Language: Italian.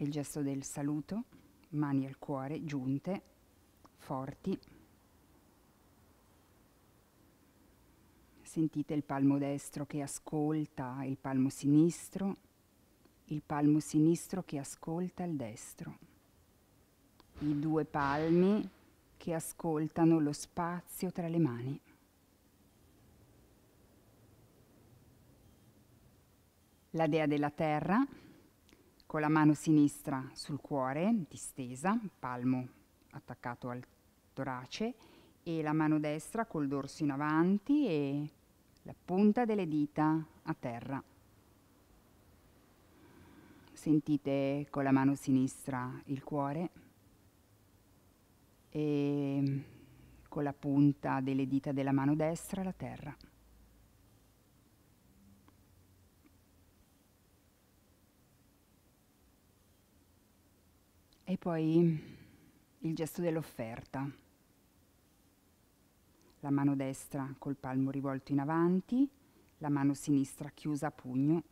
il gesto del saluto, mani al cuore, giunte, forti. Sentite il palmo destro che ascolta il palmo sinistro, il palmo sinistro che ascolta il destro. I due palmi che ascoltano lo spazio tra le mani. La dea della terra con la mano sinistra sul cuore, distesa, palmo attaccato al torace e la mano destra col dorso in avanti e la punta delle dita a terra. Sentite con la mano sinistra il cuore e con la punta delle dita della mano destra la terra. E poi il gesto dell'offerta. La mano destra col palmo rivolto in avanti, la mano sinistra chiusa a pugno